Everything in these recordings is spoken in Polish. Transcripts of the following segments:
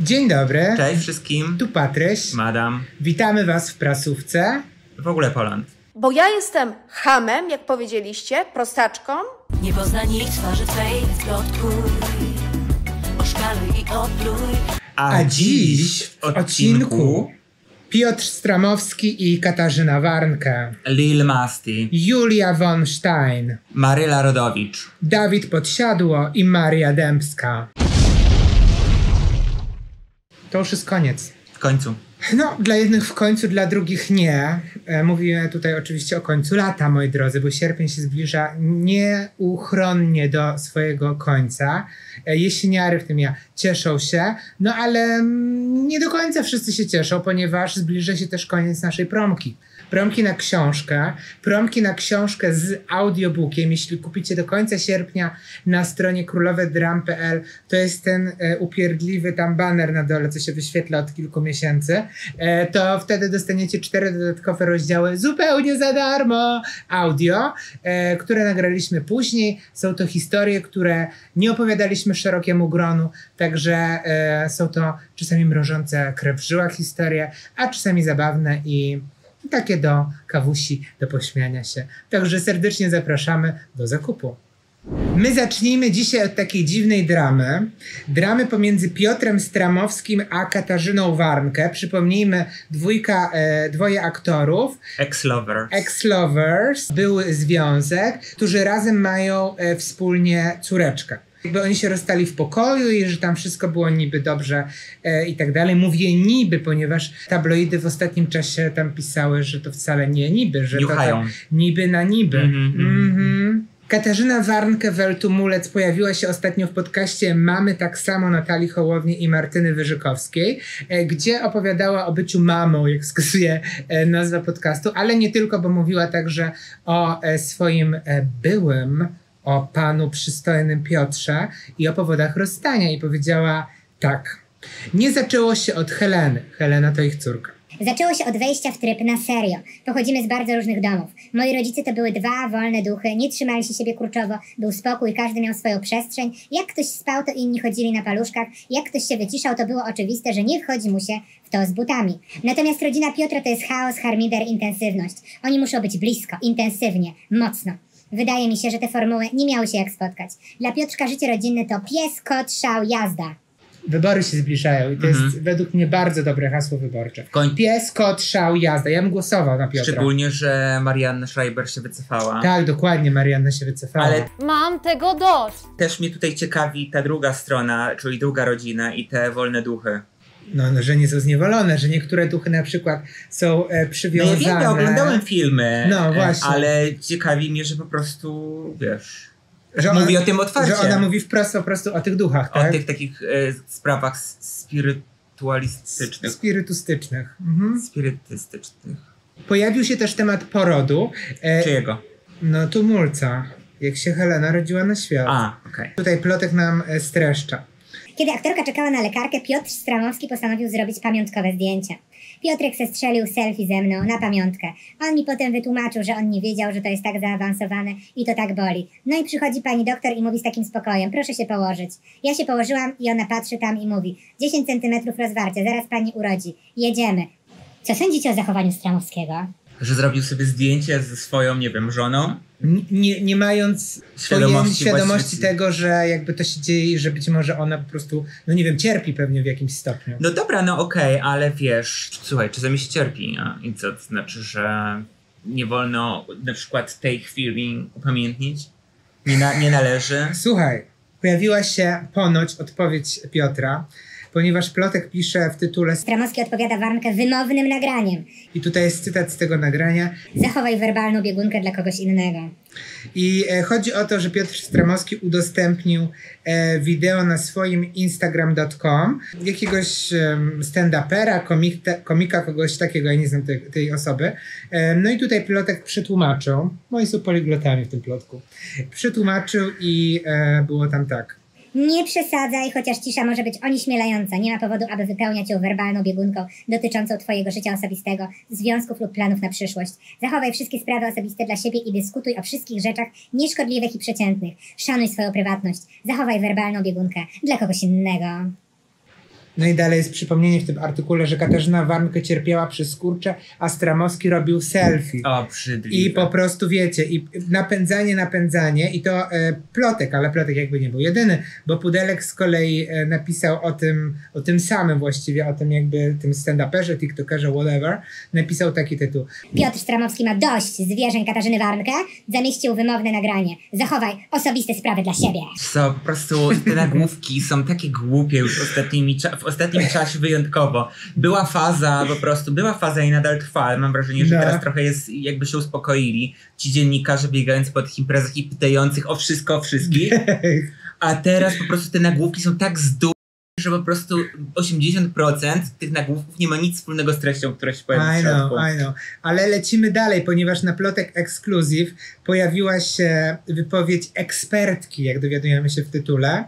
Dzień dobry. Cześć wszystkim. Tu Patryś. Madam. Witamy Was w prasówce. W ogóle Poland. Bo ja jestem hamem, jak powiedzieliście, prostaczką. Nie pozna nikt twarzy twej, plotkuj, oszkaluj i opluj. A dziś w odcinku Piotr Stramowski i Katarzyna Warnke. Lil Masti, Julia von Stein. Maryla Rodowicz. Dawid Podsiadło i Maria Dębska. To już jest koniec. W końcu. No, dla jednych w końcu, dla drugich nie. E, Mówię tutaj oczywiście o końcu lata, moi drodzy, bo sierpień się zbliża nieuchronnie do swojego końca. E, Jesieniary, w tym ja, cieszą się, no ale mm, nie do końca wszyscy się cieszą, ponieważ zbliża się też koniec naszej promki. Promki na książkę, promki na książkę z audiobookiem. Jeśli kupicie do końca sierpnia na stronie królowedram.pl, to jest ten e, upierdliwy tam baner na dole, co się wyświetla od kilku miesięcy, e, to wtedy dostaniecie cztery dodatkowe rozdziały zupełnie za darmo audio, e, które nagraliśmy później. Są to historie, które nie opowiadaliśmy szerokiemu gronu, także e, są to czasami mrożące krew w żyłach historie, a czasami zabawne i takie do kawusi, do pośmiania się. Także serdecznie zapraszamy do zakupu. My zacznijmy dzisiaj od takiej dziwnej dramy. Dramy pomiędzy Piotrem Stramowskim a Katarzyną Warnkę. Przypomnijmy, dwójka, e, dwoje aktorów, Ex-lover. ex-lovers, był związek, którzy razem mają e, wspólnie córeczkę. Jakby oni się rozstali w pokoju i że tam wszystko było niby dobrze e, i tak dalej. Mówię niby, ponieważ tabloidy w ostatnim czasie tam pisały, że to wcale nie niby, że to Niuchają. tak niby na niby. Mhm, mhm, Mhm. Katarzyna Warnke-Weltumulec pojawiła się ostatnio w podcaście Mamy tak samo Natalii Hołowni i Martyny Wyżykowskiej, e, gdzie opowiadała o byciu mamą, jak wskazuje e, nazwa podcastu, ale nie tylko, bo mówiła także o e, swoim byłym, o panu przystojnym Piotrze i o powodach rozstania i powiedziała tak. Nie zaczęło się od Heleny. Helena to ich córka. Zaczęło się od wejścia w tryb na serio. Pochodzimy z bardzo różnych domów. Moi rodzice to były dwa wolne duchy, nie trzymali się siebie kurczowo, był spokój, każdy miał swoją przestrzeń. Jak ktoś spał, to inni chodzili na paluszkach. Jak ktoś się wyciszał, to było oczywiste, że nie wchodzi mu się w to z butami. Natomiast rodzina Piotra to jest chaos, harmider, intensywność. Oni muszą być blisko, intensywnie, mocno. Wydaje mi się, że te formuły nie miały się jak spotkać. Dla Piotrka życie rodzinne to pies, kot, szał, jazda. Wybory się zbliżają i to Mhm. jest według mnie bardzo dobre hasło wyborcze. koń- Pies, kot, szał, jazda. Ja bym głosował na Piotra. Szczególnie, że Marianna Schreiber się wycofała. Tak, dokładnie, Marianna się wycofała. Ale Mam tego dość. też mnie tutaj ciekawi ta druga strona, czyli druga rodzina i te wolne duchy. No, no, że nie są zniewolone, że niektóre duchy na przykład są e, No ja przywiązane. wiem, ja oglądałem filmy, No, e, właśnie. ale ciekawi mnie, że po prostu, wiesz, że ona, mówi o tym otwarcie. Że ona mówi wprost po prostu o tych duchach, o tak? tych takich e, sprawach spirytualistycznych, Spirytustycznych. Mhm. spirytystycznych. Pojawił się też temat porodu. E, Czyjego? no, tumulca. Jak się Helena rodziła na świat. A, okej. Tutaj plotek nam e, streszcza. Kiedy aktorka czekała na lekarkę, Piotr Stramowski postanowił zrobić pamiątkowe zdjęcie. Piotrek sestrzelił selfie ze mną na pamiątkę. On mi potem wytłumaczył, że on nie wiedział, że to jest tak zaawansowane i to tak boli. No i przychodzi pani doktor i mówi z takim spokojem, proszę się położyć. Ja się położyłam i ona patrzy tam i mówi, 10 centymetrów rozwarcia, zaraz pani urodzi. Jedziemy. Co sądzicie o zachowaniu Stramowskiego? Że zrobił sobie zdjęcie ze swoją, nie wiem, żoną. Nie, nie mając Świadomości świadomości tego, że jakby to się dzieje i że być może ona po prostu, no nie wiem, cierpi pewnie w jakimś stopniu. No dobra, no okej, ale wiesz, słuchaj, czasami się cierpi, i co to znaczy, że nie wolno na przykład tej chwili upamiętnić? Nie, na, nie należy? Słuchaj, pojawiła się ponoć odpowiedź Piotra, ponieważ Plotek pisze w tytule, Stramowski odpowiada Warnkę wymownym nagraniem. i tutaj jest cytat z tego nagrania, Zachowaj werbalną biegunkę dla kogoś innego. i e, chodzi o to, że Piotr Stramowski udostępnił e, wideo na swoim instagram.com jakiegoś em, stand-upera, komika, komika, kogoś takiego, ja nie znam tej, tej osoby. E, no i tutaj Plotek przetłumaczył, moi są poliglotami w tym plotku, przetłumaczył i e, było tam tak. Nie przesadzaj, chociaż cisza może być onieśmielająca. Nie ma powodu, aby wypełniać ją werbalną biegunką dotyczącą Twojego życia osobistego, związków lub planów na przyszłość. Zachowaj wszystkie sprawy osobiste dla siebie i dyskutuj o wszystkich rzeczach nieszkodliwych i przeciętnych. Szanuj swoją prywatność. Zachowaj werbalną biegunkę dla kogoś innego. No i dalej jest przypomnienie w tym artykule, że Katarzyna Warnke cierpiała przy skurcze, a Stramowski robił selfie. O, brzydliwe. I po prostu wiecie, i napędzanie, napędzanie, i to e, plotek, ale plotek jakby nie był jedyny, bo Pudelek z kolei e, napisał o tym, o tym samym właściwie, o tym jakby tym stand-uperze, tiktokerze, whatever, napisał taki tytuł. Piotr Stramowski ma dość zwierzeń Katarzyny Warnke, zamieścił wymowne nagranie. Zachowaj osobiste sprawy dla siebie. Co, po prostu te nagłówki są takie głupie już ostatnimi w ostatnim czasie wyjątkowo. Była faza, po prostu była faza i nadal trwa, ale mam wrażenie, że No. teraz trochę jest, jakby się uspokoili ci dziennikarze biegając po tych imprezach i pytających o wszystko, o wszystkich. A teraz po prostu te nagłówki są tak zdumne, że po prostu 80% tych nagłówków nie ma nic wspólnego z treścią, która się pojawia w I środku. know, I know. Ale lecimy dalej, ponieważ na Plotek Exclusive pojawiła się wypowiedź ekspertki, jak dowiadujemy się w tytule,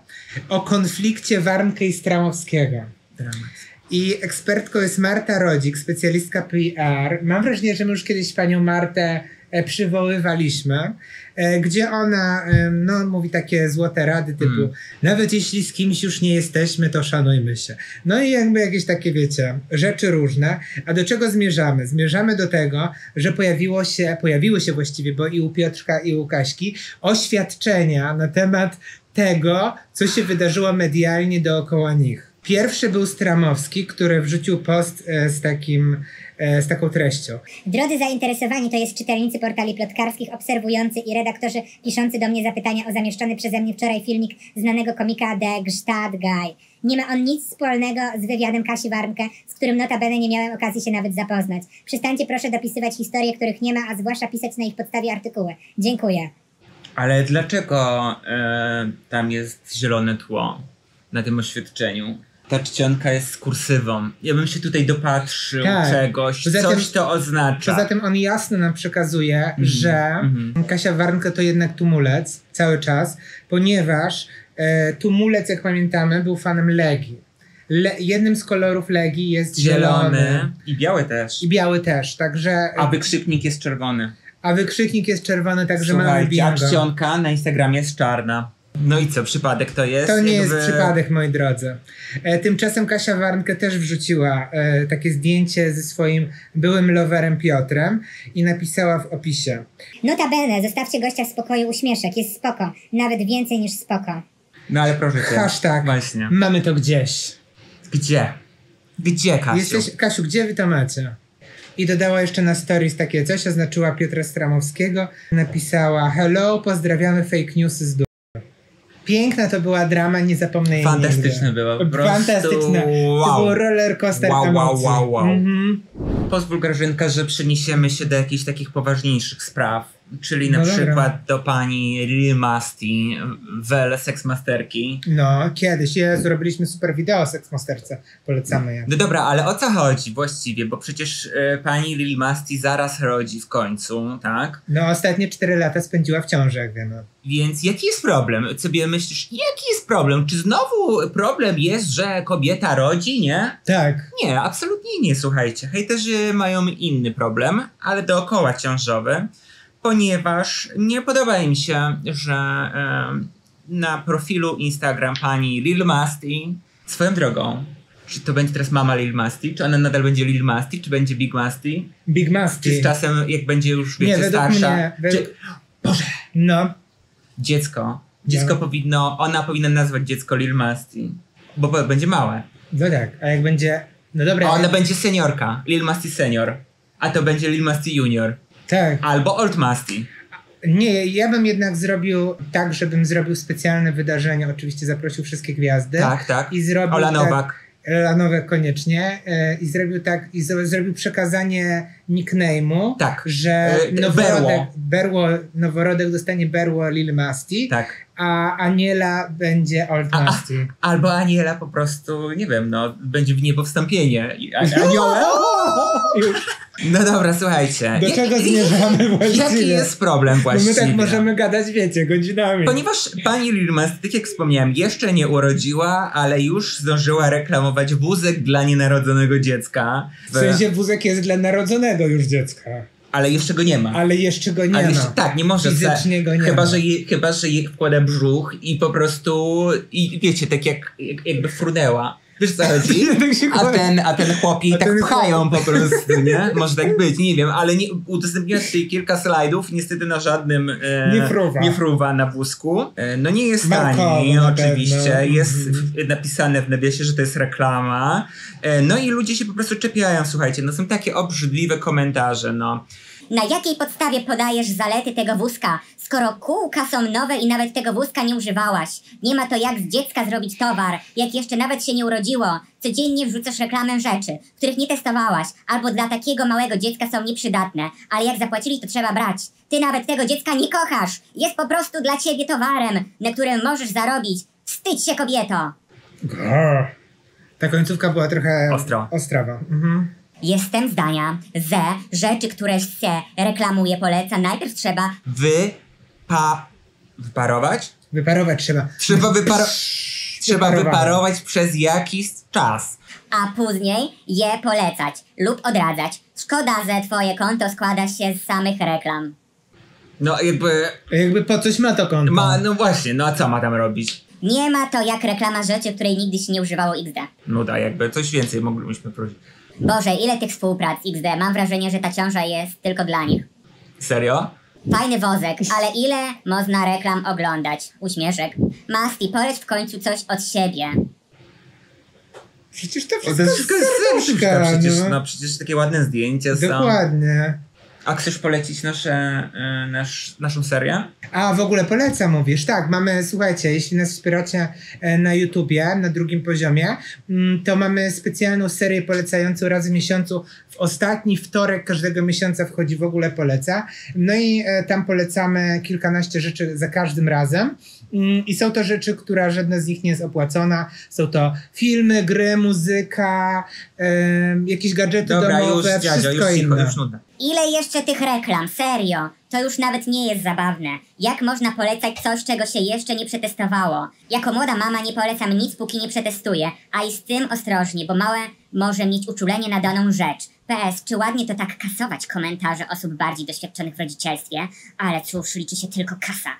o konflikcie Warnke i Stramowskiego. Dramat. I ekspertką jest Marta Rodzik, specjalistka PR. Mam wrażenie, że my już kiedyś panią Martę przywoływaliśmy, e, gdzie ona e, no, mówi takie złote rady typu Mm. nawet jeśli z kimś już nie jesteśmy, to szanujmy się. No i jakby jakieś takie, wiecie, rzeczy różne. A do czego zmierzamy? Zmierzamy do tego, że pojawiło się, pojawiły się właściwie, bo i u Piotrka i u Kaśki, oświadczenia na temat tego, co się wydarzyło medialnie dookoła nich. Pierwszy był Stramowski, który wrzucił post e, z takim, e, z taką treścią. Drodzy zainteresowani to jest czytelnicy portali plotkarskich, obserwujący i redaktorzy piszący do mnie zapytania o zamieszczony przeze mnie wczoraj filmik znanego komika The Gstaad Guy. Nie ma on nic wspólnego z wywiadem Kasi Warnke, z którym notabene nie miałem okazji się nawet zapoznać. Przestańcie proszę dopisywać historie, których nie ma, a zwłaszcza pisać na ich podstawie artykuły. Dziękuję. Ale dlaczego e, tam jest zielone tło na tym oświadczeniu? Ta czcionka jest z kursywą. Ja bym się tutaj dopatrzył Tak. czegoś, Poza coś tym- to oznacza. Poza tym on jasno nam przekazuje, że mhm. Kasia Warnke to jednak tumulec cały czas, ponieważ e, tumulec, jak pamiętamy, był fanem Legii. Le, jednym z kolorów Legii jest zielony. Zielony i biały też. I biały też, także. A wykrzyknik jest czerwony. A wykrzyknik jest czerwony, także mamy Słuchajcie, a bingo. czcionka na Instagramie jest czarna. No i co, przypadek to jest? To nie jest Jakby- przypadek, moi drodzy. E, tymczasem Kasia Warnke też wrzuciła e, takie zdjęcie ze swoim byłym loverem Piotrem i napisała w opisie. Notabene, zostawcie gościa w spokoju uśmieszek, jest spoko. Nawet więcej niż spoko. No ale proszę cię. Hashtag. Właśnie. Mamy to gdzieś. Gdzie? Gdzie, Kasiu? Jesteś, Kasiu, gdzie wy to macie? I dodała jeszcze na stories takie coś, oznaczyła Piotra Stramowskiego, napisała hello, pozdrawiamy fake newsy z. Piękna to była drama, nie zapomnę jej Fantastyczne nigdy. było, po prostu Fantastyczne. To wow. był roller coaster Wow, wow, wow, wow. Mhm. Pozwól Grażynka, że przeniesiemy się do jakichś takich poważniejszych spraw. Czyli na No dobra. przykład do pani Lil Masti, Wel Seksmasterki. No, kiedyś. Jezu, robiliśmy super wideo o Seksmasterce. Polecamy je. No dobra, ale o co chodzi właściwie? Bo przecież e, pani Lil Masti zaraz rodzi w końcu, tak? No, ostatnie 4 lata spędziła w ciąży, jak wiemy. Więc jaki jest problem? Sobie myślisz, jaki jest problem? Czy znowu problem jest, że kobieta rodzi, nie? Tak. Nie, absolutnie nie, słuchajcie. Hejterzy mają inny problem, ale dookoła ciążowy, ponieważ nie podoba im się, że na profilu Instagram pani Lil Masti, swoją drogą, czy to będzie teraz mama Lil Masti, czy ona nadal będzie Lil Masti, czy będzie Big Masti, Big czy Masty. z czasem jak będzie już, Nie, wiecie, według starsza, mnie- według- czy... Boże, No, dziecko, dziecko No. powinno, ona powinna nazwać dziecko Lil Masti, bo bo będzie małe. no tak. A jak będzie... No dobra. A ona będzie seniorka, Lil Masti senior. A to będzie Lil Masti junior. Tak. Albo Old Masti. Nie, ja bym jednak zrobił tak, żebym zrobił specjalne wydarzenie. Oczywiście zaprosił wszystkie gwiazdy. Tak, tak. I zrobił Ola tak, Nowak. Lanowe koniecznie. E, I zrobił tak, i zro- zrobił przekazanie nickname'u, Tak. że E, noworodek, Berło. berło, noworodek dostanie berło Lil Masti, Tak. a Aniela będzie Old A, a, Masti. albo Aniela po prostu, nie wiem, no, będzie w niebo wstąpienie. I- a- Aniołem? No dobra, słuchajcie. Do Jak- czego zmierzamy właściwie? Jaki jest problem właściwie? my tak możemy gadać, wiecie, godzinami. Ponieważ pani Lil Masti, tak jak wspomniałem, jeszcze nie urodziła, ale już zdążyła reklamować wózek dla nienarodzonego dziecka. W sensie wózek jest dla narodzonego już dziecka. Ale jeszcze go nie ma. Ale jeszcze go nie Ale ma. jeszcze, tak, nie może. Fizycznie go nie chyba, ma. Że je, chyba, że je wkłada brzuch i po prostu, i wiecie, tak jak, jak jakby frunęła. Wiesz co chodzi? Tak A ten, a ten chłopi A tak ten pchają po prostu, nie? Może tak być, nie wiem, ale nie, udostępniłem tutaj kilka slajdów, niestety na żadnym e, Nie fruwa. nie fruwa na wózku. E, no nie jest tani, oczywiście, pewno. jest Mhm. w, napisane w nawiasie, że to jest reklama. E, no i ludzie się po prostu czepiają, słuchajcie, no są takie obrzydliwe komentarze, no. Na jakiej podstawie podajesz zalety tego wózka, skoro kółka są nowe i nawet tego wózka nie używałaś? Nie ma to jak z dziecka zrobić towar, jak jeszcze nawet się nie urodziło. Codziennie wrzucasz reklamę rzeczy, których nie testowałaś, albo dla takiego małego dziecka są nieprzydatne, ale jak zapłacili to trzeba brać. Ty nawet tego dziecka nie kochasz, jest po prostu dla ciebie towarem, na którym możesz zarobić. Wstydź się kobieto! Ta końcówka była trochę Ostra. ostrawa. Mhm. Jestem zdania, że rzeczy, które się reklamuje, poleca, najpierw trzeba Wy, pa, wyparować? Wyparować trzeba. Trzeba, wyparo... Trzeba wyparować przez jakiś czas. a później je polecać lub odradzać. Szkoda, że twoje konto składa się z samych reklam. No jakby, Jakby po coś ma to konto. ma, no właśnie, no a co ma tam robić? Nie ma to jak reklama rzeczy, której nigdy się nie używało XD. Nuda jakby, coś więcej moglibyśmy prosić. Boże, ile tych współprac XD. Mam wrażenie, że ta ciąża jest tylko dla nich. Serio? Fajny wozek, ale ile można reklam oglądać? Uśmieszek. Masti, poleć w końcu coś od siebie. Przecież to wszystko, to wszystko jest serduszka, serduszka, przecież, no. no przecież takie ładne zdjęcia są. Dokładnie. A chcesz polecić nasze, y, nasz, naszą serię? A w ogóle polecam, mówisz. Tak, mamy, słuchajcie, jeśli nas wspieracie e, na YouTubie, na drugim poziomie, mm, to mamy specjalną serię polecającą raz w miesiącu. W ostatni wtorek każdego miesiąca wchodzi w ogóle poleca. No i e, tam polecamy kilkanaście rzeczy za każdym razem. Mm, I są to rzeczy, która żadna z nich nie jest opłacona. Są to filmy, gry, muzyka, jakieś gadżety Dobra, już domowe, dziadzio, wszystko już cicho, inne. już nudne. Ile jeszcze tych reklam? Serio? To już nawet nie jest zabawne. Jak można polecać coś, czego się jeszcze nie przetestowało? Jako młoda mama nie polecam nic, póki nie przetestuję, a i z tym ostrożnie, bo małe może mieć uczulenie na daną rzecz. PS, czy ładnie to tak kasować komentarze osób bardziej doświadczonych w rodzicielstwie? Ale cóż, liczy się tylko kasa.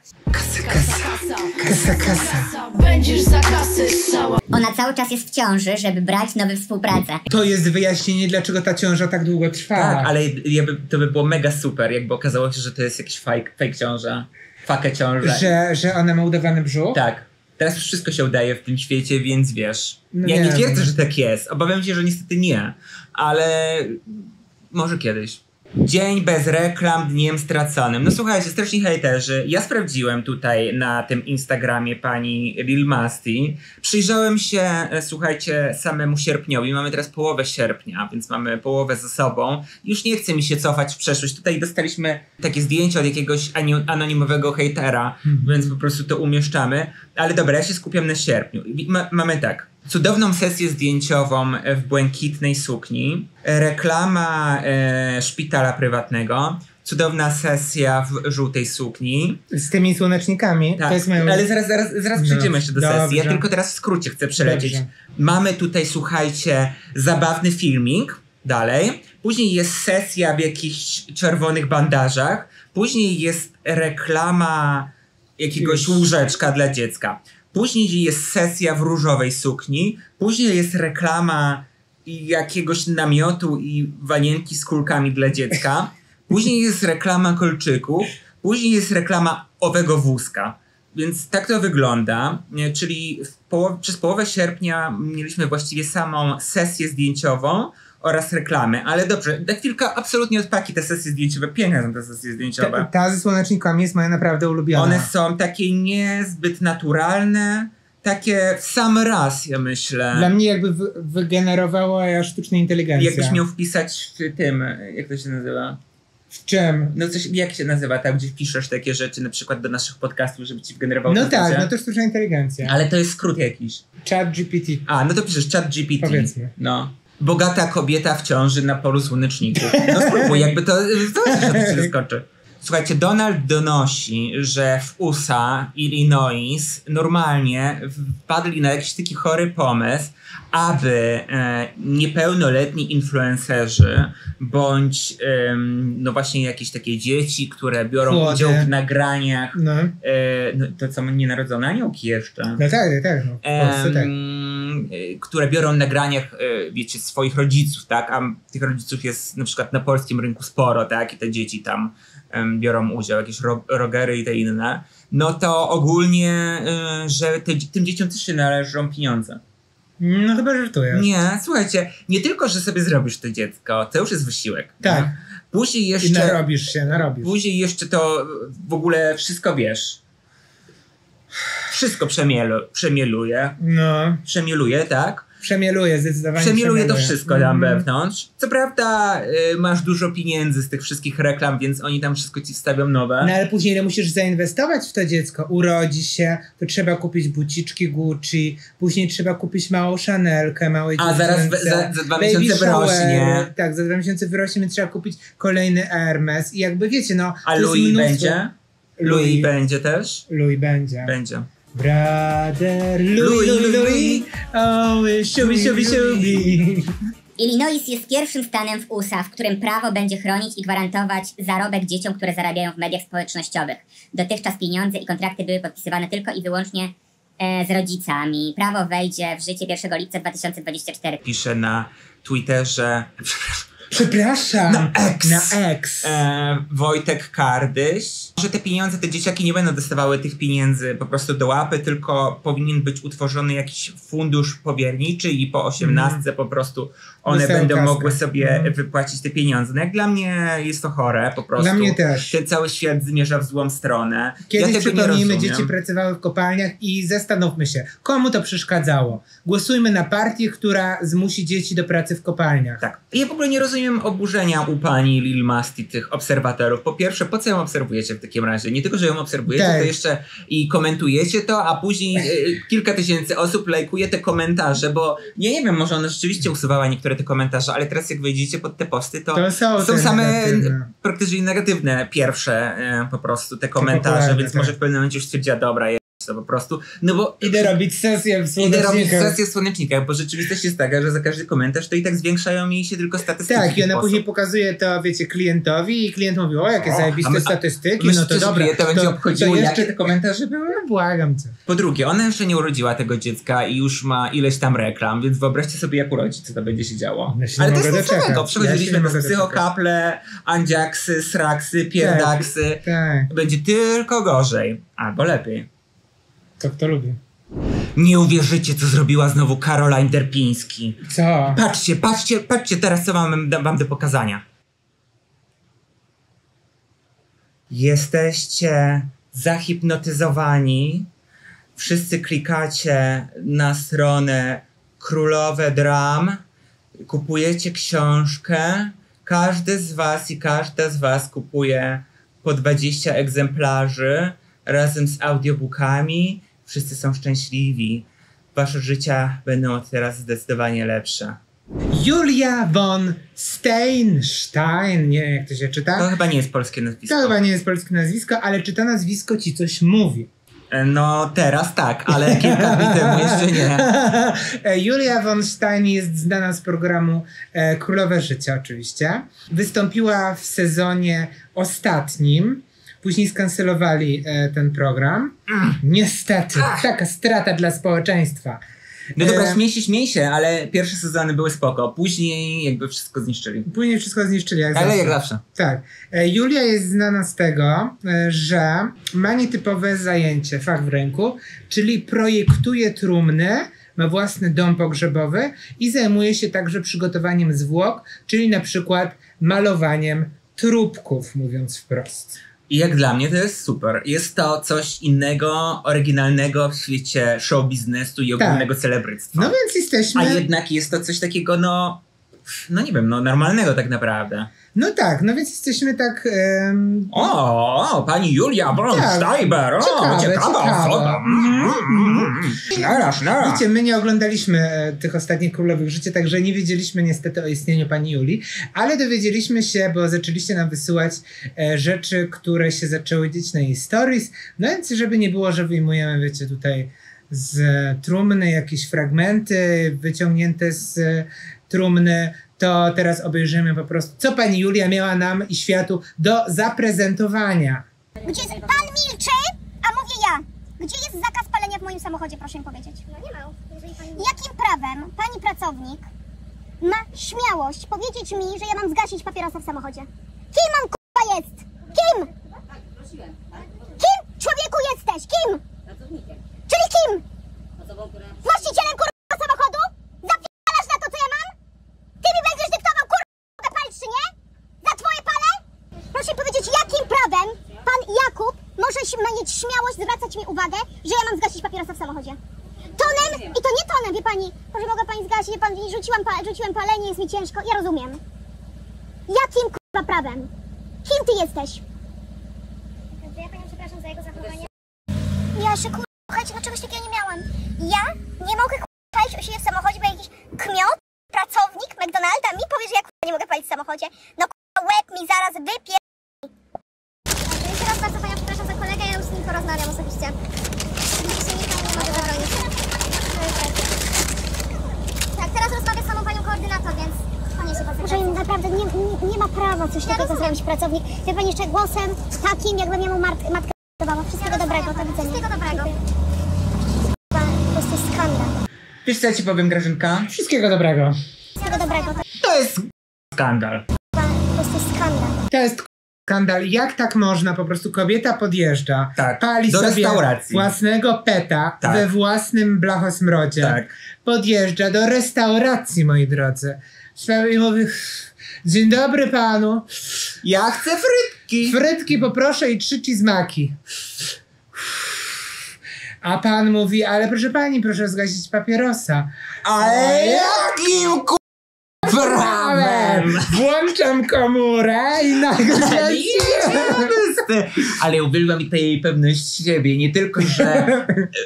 Kasa, kasa. Będziesz za kasy ssała. Ona cały czas jest w ciąży, żeby brać nowe współpracę. To jest wyjaśnienie, dlaczego ta ciąża tak długo trwała. Tak, ale jakby, to by było mega super, jakby okazało się, że to jest jakiś fake, fake ciąża. Fakę ciąża. Że, że ona ma udawany brzuch? Tak. Teraz już wszystko się udaje w tym świecie, więc wiesz. No ja nie nie twierdzę, że tak jest. Obawiam się, że niestety nie. Ale może kiedyś. Dzień bez reklam dniem straconym. No słuchajcie, straszni hejterzy. Ja sprawdziłem tutaj na tym Instagramie pani Lil Masti. Przyjrzałem się, e, słuchajcie, samemu sierpniowi. Mamy teraz połowę sierpnia, więc mamy połowę za sobą. Już nie chce mi się cofać w przeszłość. Tutaj dostaliśmy takie zdjęcie od jakiegoś anonimowego hejtera, więc po prostu to umieszczamy. Ale dobra, ja się skupiam na sierpniu. Ma, mamy tak. Cudowną sesję zdjęciową w błękitnej sukni, reklama e, szpitala prywatnego, cudowna sesja w żółtej sukni. Z tymi słonecznikami. Tak, ale zaraz, zaraz, zaraz przejdziemy jeszcze do Dobrze. sesji. Ja tylko teraz w skrócie chcę przelecieć. Dobrze. Mamy tutaj, słuchajcie, zabawny filmik dalej. Później jest sesja w jakichś czerwonych bandażach. Później jest reklama jakiegoś łóżeczka dla dziecka. Później jest sesja w różowej sukni. Później jest reklama jakiegoś namiotu i wanienki z kulkami dla dziecka. Później jest reklama kolczyków. Później jest reklama owego wózka. Więc tak to wygląda. Czyli w połow- przez połowę sierpnia mieliśmy właściwie samą sesję zdjęciową oraz reklamy. Ale dobrze, na chwilkę absolutnie odpaki te sesje zdjęciowe. Piękne są te sesje ta, zdjęciowe. ta ze słonecznikami jest moja naprawdę ulubiona. One są takie niezbyt naturalne, takie w sam raz, ja myślę. Dla mnie jakby wy, wygenerowała sztuczna inteligencja. Jakbyś miał wpisać w tym, jak to się nazywa? W czym? No coś, jak się nazywa, tak, gdzie wpiszesz takie rzeczy na przykład do naszych podcastów, żeby ci wgenerował No tak, no to sztuczna inteligencja. Ale to jest skrót jakiś. Chat GPT. A, no to piszesz chat GPT. Powiedzmy. No. Bogata kobieta w ciąży na polu słoneczników. No spróbuj, jakby to, to się skończy. Słuchajcie, Donald donosi, że w USA, Illinois, normalnie wpadli na jakiś taki chory pomysł, aby e, niepełnoletni influencerzy bądź em, no właśnie jakieś takie dzieci, które biorą Młode. udział w nagraniach, No, e, no, to co nienarodzone aniołki jeszcze. no tak, tak, no, w Polsce tak. Y, które biorą w nagraniach, y, wiecie, swoich rodziców, tak? A tych rodziców jest na przykład na polskim rynku sporo, tak? I te dzieci tam biorą udział, jakieś ro rogery i te inne. No to ogólnie, y, że te, tym dzieciom też się należą pieniądze. No chyba żartujesz. Nie, słuchajcie, nie tylko, że sobie zrobisz to dziecko, to już jest wysiłek. Tak. nie? Później I jeszcze, narobisz się, narobisz. później jeszcze to w ogóle wszystko wiesz. Wszystko przemielu, przemieluje, No, przemieluje, tak? Przemieluję zdecydowanie. Przemieluje to wszystko tam Mhm. wewnątrz. Co prawda y, masz dużo pieniędzy z tych wszystkich reklam, więc oni tam wszystko ci wstawią nowe. No ale później ile musisz zainwestować w to dziecko? Urodzi się, to trzeba kupić buciczki Gucci, później trzeba kupić małą Chanelkę, małe A zaraz za- za dwa baby miesiące showery. wyrośnie. Tak, za dwa miesiące wyrośnie, więc trzeba kupić kolejny Hermes i jakby wiecie, no... A Louis mnóstwo- będzie? Louis Louis. będzie też? Louis będzie. Będzie. Brother Louis, Louis, Louis, oh, shubi, shubi, shubi. Illinois jest pierwszym stanem w USA, w którym prawo będzie chronić i gwarantować zarobek dzieciom, które zarabiają w mediach społecznościowych. Dotychczas pieniądze i kontrakty były podpisywane tylko i wyłącznie e, z rodzicami. Prawo wejdzie w życie 1 lipca 2024. Pisze na Twitterze Przepraszam. Na X. Na X. e, Wojtek Kardyś, że te pieniądze, te dzieciaki nie będą dostawały tych pieniędzy po prostu do łapy, tylko powinien być utworzony jakiś fundusz powierniczy i po osiemnastce po prostu one będą kaskę. mogły sobie Mhm. wypłacić te pieniądze. No jak dla mnie jest to chore po prostu. Dla mnie też. Ten cały świat zmierza w złą stronę. Kiedyś ja przypomnijmy, dzieci pracowały w kopalniach i zastanówmy się, komu to przeszkadzało. Głosujmy na partię, która zmusi dzieci do pracy w kopalniach. Tak. Ja w ogóle nie rozumiem oburzenia u pani Lil Masti, tych obserwatorów. Po pierwsze, po co ją obserwujecie w takim razie? Nie tylko, że ją obserwujecie, Tak. to jeszcze i komentujecie to, a później e, kilka tysięcy osób lajkuje te komentarze, bo ja nie wiem, może ona rzeczywiście usuwała niektóre te komentarze, ale teraz jak wejdziecie pod te posty, to, To są te same negatywne. praktycznie negatywne pierwsze e, po prostu te komentarze, więc tak. może w pewnym momencie już stwierdziła, dobra, to po prostu, no bo Idę robić sesję w Idę robić słonecznikach. sesję w słonecznikach, bo rzeczywistość jest taka, że za każdy komentarz to i tak zwiększają jej się tylko statystyki. Tak, i ona później pokazuje to, wiecie, klientowi i klient mówi, o, jakie zajebiste my- statystyki, Myślicie, no to dobra. klienta będzie to, obchodziło, to jakie te komentarze były? No, błagam cię. Po drugie, ona jeszcze nie urodziła tego dziecka i już ma ileś tam reklam, więc wyobraźcie sobie, jak urodzi, co to będzie się działo. Ja się Ale to jest doczekać. Przechodziliśmy Ja przez psychokaple, andziaksy, sraksy, pierdaksy. Tak, Będzie tylko gorzej. Albo lepiej. To kto lubi. Nie uwierzycie, co zrobiła znowu Caroline Derpiński. Co? Patrzcie, patrzcie, patrzcie teraz, co mam, wam do pokazania. Jesteście zahipnotyzowani. Wszyscy klikacie na stronę Królowe Dram. Kupujecie książkę. Każdy z was i każda z was kupuje po 20 egzemplarzy razem z audiobookami. Wszyscy są szczęśliwi. Wasze życia będą od teraz zdecydowanie lepsze. Julia von Steinstein, nie wiem jak to się czyta. To chyba nie jest polskie nazwisko. To chyba nie jest polskie nazwisko, ale czy to nazwisko ci coś mówi? E, No teraz tak, ale kilka dni temu jeszcze nie. E, Julia von Stein jest znana z programu e, Królowe Życia oczywiście. Wystąpiła w sezonie ostatnim. Później skancelowali e, ten program. Niestety, taka strata dla społeczeństwa. No dobra, E, śmiej się, śmiej się, ale pierwsze sezony były spoko. Później jakby wszystko zniszczyli. Później wszystko zniszczyli jak Ale zawsze. jak zawsze. Tak. E, Julia jest znana z tego, e, że ma nietypowe zajęcie, fach w ręku, czyli projektuje trumny, ma własny dom pogrzebowy i zajmuje się także przygotowaniem zwłok, czyli na przykład malowaniem trupków, mówiąc wprost. I jak dla mnie to jest super. Jest to coś innego, oryginalnego w świecie show biznesu i ogólnego celebryctwa. No więc jesteśmy... A jednak jest to coś takiego, no, no nie wiem, no normalnego tak naprawdę. No tak, no więc jesteśmy tak... em, O, o pani Julia Bronsteiber, o, Ciekawe, ciekawa ciekawe. osoba. Mm, mm, mm. Sznera, sznera. Wiecie, my nie oglądaliśmy e, tych ostatnich Królowych Życia, także nie wiedzieliśmy niestety o istnieniu pani Julii, ale dowiedzieliśmy się, bo zaczęliście nam wysyłać e, rzeczy, które się zaczęły dzieć na jej stories, no więc żeby nie było, że wyjmujemy, wiecie, tutaj z trumny jakieś fragmenty wyciągnięte z trumny, to teraz obejrzymy po prostu, co pani Julia miała nam i światu do zaprezentowania. Gdzie jest... Pan milczy, a mówię ja. Gdzie jest zakaz palenia w moim samochodzie, proszę mi powiedzieć? No nie ma. Jakim prawem pani pracownik ma śmiałość powiedzieć mi, że ja mam zgasić papierosa w samochodzie? Kim on k***a jest? Kim? Kim człowieku jesteś? Kim? Czyli kim? Właścicielem kurwa samochodu? Zapierdalasz na to, co ja mam? Ty mi będziesz dyktował kurwa, mogę palić czy nie? Za twoje pale? Proszę powiedzieć, jakim prawem pan Jakub może mieć śmiałość zwracać mi uwagę, że ja mam zgasić papierosa w samochodzie? Tonem? I to nie tonem, wie pani. Może mogę pani zgasić, wie pani, rzuciłam, pa, rzuciłem palenie, jest mi ciężko. Ja rozumiem. Jakim kurwa prawem? Kim ty jesteś? Ja panią przepraszam za jego zachowanie. Ja się kurwa, słuchajcie, no czegoś takiego nie miałam. Ja nie mogę kurwa palić u siebie w samochodzie, bo jakiś kmiot, pracownik McDonalda mi powie, że ja kurwa nie mogę palić w samochodzie. No kurwa, łeb mi zaraz wypie... Jeszcze raz bardzo panią przepraszam za kolegę, ja już z nim porozmawiam osobiście. Oczywiście nic panu nie mogę zabronić. Tak, teraz rozmawiam z samą panią koordynator, więc konsekwencje. Może naprawdę nie, nie, nie ma prawa coś takiego zrobić pracownik. Wie pani jeszcze głosem takim, jakbym jemu mat- matkę dawała. Wszystkiego dobrego, do widzenia. Wszystkiego dobrego. Po prostu skandal. Wiesz co ja ci powiem, Grażynka? Wszystkiego dobrego. Wszystkiego dobrego. To jest skandal. Po prostu skandal. To jest skandal. Jak tak można? Po prostu kobieta podjeżdża, Tak, pali do sobie restauracji. własnego peta Tak. we własnym blachosmrodzie. Tak. Podjeżdża do restauracji, moi drodzy. I mówi, dzień dobry panu. Ja chcę frytki. Frytki poproszę i trzy cheesemaki. A pan mówi, ale proszę pani, proszę zgasić papierosa. Ale jakim ku... prawem? Włączam komórę i nagle... Ale uwielbiam i tej pewność siebie. Nie tylko, że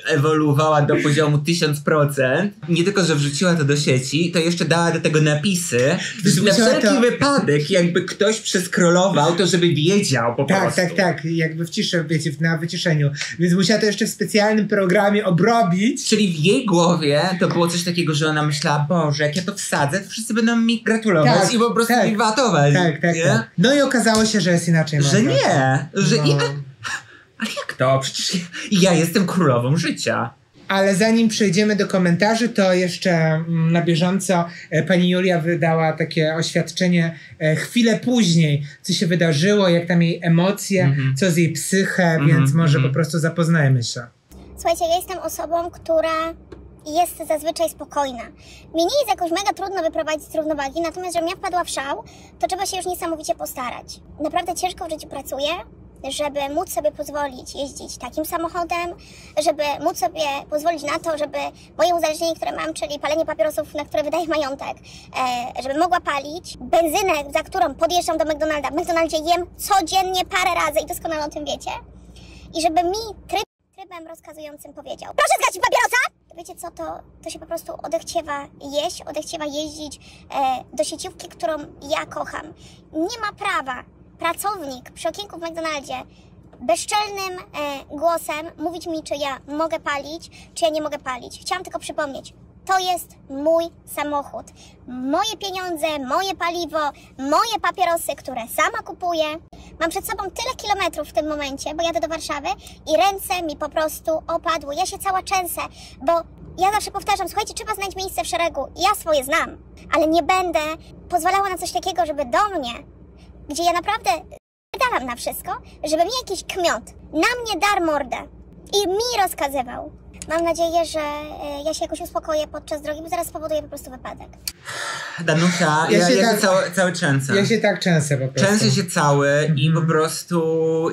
ewoluowała do poziomu 1000%, nie tylko, że wrzuciła to do sieci, to jeszcze dała do tego napisy, na wszelki to- wypadek, jakby ktoś przeskrolował, to żeby wiedział po Tak, prostu. tak, tak, jakby w ciszy, wiecie, na wyciszeniu. Więc musiała to jeszcze w specjalnym programie obrobić. Czyli w jej głowie to było coś takiego, że ona myślała, Boże, jak ja to wsadzę, to wszyscy będą mi gratulować Tak, i po prostu tak. mi watować. Tak, tak, tak. No i okazało się, że jest inaczej. Że nie, że No. i, ale jak to? Przecież ja, ja jestem królową życia. Ale zanim przejdziemy do komentarzy, to jeszcze mm, na bieżąco e, pani Julia wydała takie oświadczenie e, chwilę później, co się wydarzyło, jak tam jej emocje, Mhm. co z jej psychę, Mhm, więc może mhm. po prostu zapoznajmy się. Słuchajcie, ja jestem osobą, która jest zazwyczaj spokojna. Mnie nie jest jakoś mega trudno wyprowadzić z równowagi, natomiast żebym ja wpadła w szał, to trzeba się już niesamowicie postarać. Naprawdę ciężko w życiu pracuję, żeby móc sobie pozwolić jeździć takim samochodem, żeby móc sobie pozwolić na to, żeby moje uzależnienie, które mam, czyli palenie papierosów, na które wydaję majątek, e, żeby mogła palić, benzynę, za którą podjeżdżam do McDonalda. W McDonaldzie jem codziennie parę razy i doskonale o tym wiecie. I żeby mi tryb trybem rozkazującym powiedział Proszę zgasić papierosa! Wiecie co, to, to się po prostu odechciewa jeść, odechciewa jeździć e, do sieciówki, którą ja kocham. Nie ma prawa pracownik przy okienku w McDonaldzie bezczelnym e, głosem mówić mi, czy ja mogę palić, czy ja nie mogę palić. Chciałam tylko przypomnieć, to jest mój samochód. Moje pieniądze, moje paliwo, moje papierosy, które sama kupuję. Mam przed sobą tyle kilometrów w tym momencie, bo jadę do Warszawy i ręce mi po prostu opadły. Ja się cała trzęsę, bo ja zawsze powtarzam, słuchajcie, trzeba znaleźć miejsce w szeregu. Ja swoje znam, ale nie będę pozwalała na coś takiego, żeby do mnie, gdzie ja naprawdę dalam na wszystko, żeby mi jakiś kmiot na mnie dar mordę i mi rozkazywał. Mam nadzieję, że e, ja się jakoś uspokoję podczas drogi, bo zaraz spowoduję po prostu wypadek. Danusia, Ja ja, się ja, tak- się cały, cały trzęsę. Ja się tak często po prostu. Trzęsę się cały i Mhm. po prostu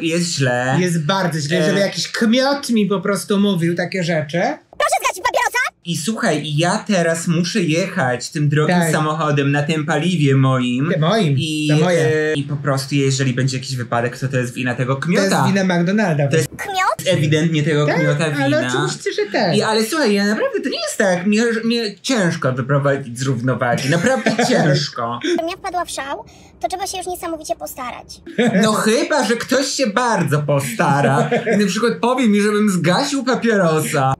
jest źle. Jest bardzo źle, E. żeby jakiś kmiot mi po prostu mówił takie rzeczy. Proszę zgasić papierosa! I słuchaj, ja teraz muszę jechać tym drogim Tak. samochodem na tym paliwie moim. Moim, I, to moje. e, I po prostu, jeżeli będzie jakiś wypadek, to to jest wina tego To jest kmiota. wina McDonalda. To jest Kmiot? ewidentnie tego tak, kmiota wina. ale oczywiście, że tak. I, ale słuchaj, ja naprawdę to nie jest tak. Mnie, mnie ciężko wyprowadzić z równowagi. Naprawdę ciężko. Żebym ja wpadła w szał, to trzeba się już niesamowicie postarać. No chyba, że ktoś się bardzo postara i na przykład powie mi, żebym zgasił papierosa.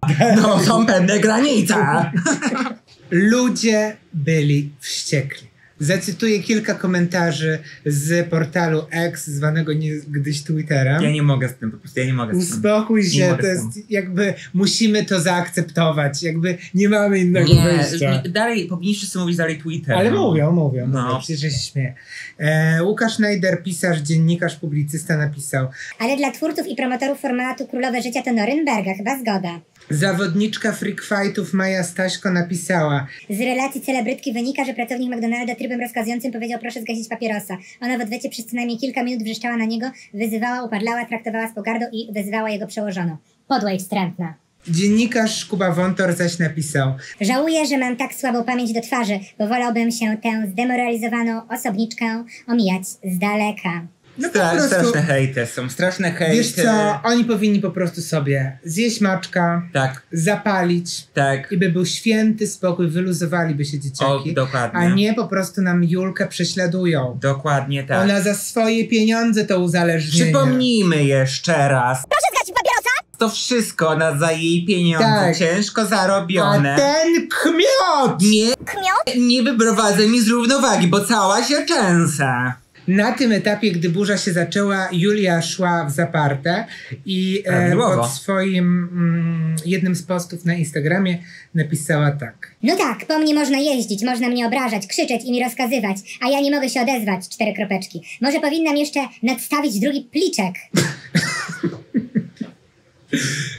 Papierosa! No, są pewne granice. Ludzie byli wściekli. Zacytuję kilka komentarzy z portalu X, zwanego niegdyś Twitterem. Ja nie mogę z tym, po prostu ja nie mogę z tym. Uspokój się, to jest jakby musimy to zaakceptować, jakby nie mamy innego Nie, wyjścia. nie, dalej, powinni wszyscy mówić dalej Twitter. Ale no. mówią, mówią, No. mówią, przecież ja się śmieję. E, Łukasz Najder, pisarz, dziennikarz, publicysta napisał Ale dla twórców i promotorów formatu Królowe Życia to Norymberga, chyba zgoda. Zawodniczka freak fightów Maja Staśko napisała Z relacji celebrytki wynika, że pracownik McDonalda trybem rozkazującym powiedział proszę zgasić papierosa. Ona w odwecie przez co najmniej kilka minut wrzeszczała na niego, wyzywała, upadlała, traktowała z pogardą i wyzywała jego przełożoną. Podła i wstrętna. Dziennikarz Kuba Wątor zaś napisał Żałuję, że mam tak słabą pamięć do twarzy, bo wolałbym się tę zdemoralizowaną osobniczkę omijać z daleka. No po Stra- prostu- Straszne hejty są, straszne hejty. Wiesz co, oni powinni po prostu sobie zjeść maczka, Tak, zapalić tak. i by był święty spokój, wyluzowaliby się O, dzieciaki, dokładnie. a nie po prostu nam Julkę prześladują. Dokładnie tak. Ona za swoje pieniądze to uzależnienie. Przypomnijmy jeszcze raz. Proszę zgasić papierosa! To wszystko na, za jej pieniądze, Tak. ciężko A zarobione. ten kmiot! Nie, Kmiot? nie wyprowadzę mi z równowagi, bo cała się trzęsę. Na tym etapie, gdy burza się zaczęła, Julia szła w zaparte i e, pod swoim mm, jednym z postów na Instagramie napisała tak. No tak, po mnie można jeździć, można mnie obrażać, krzyczeć i mi rozkazywać, a ja nie mogę się odezwać, cztery kropeczki. Może powinnam jeszcze nadstawić drugi pliczek.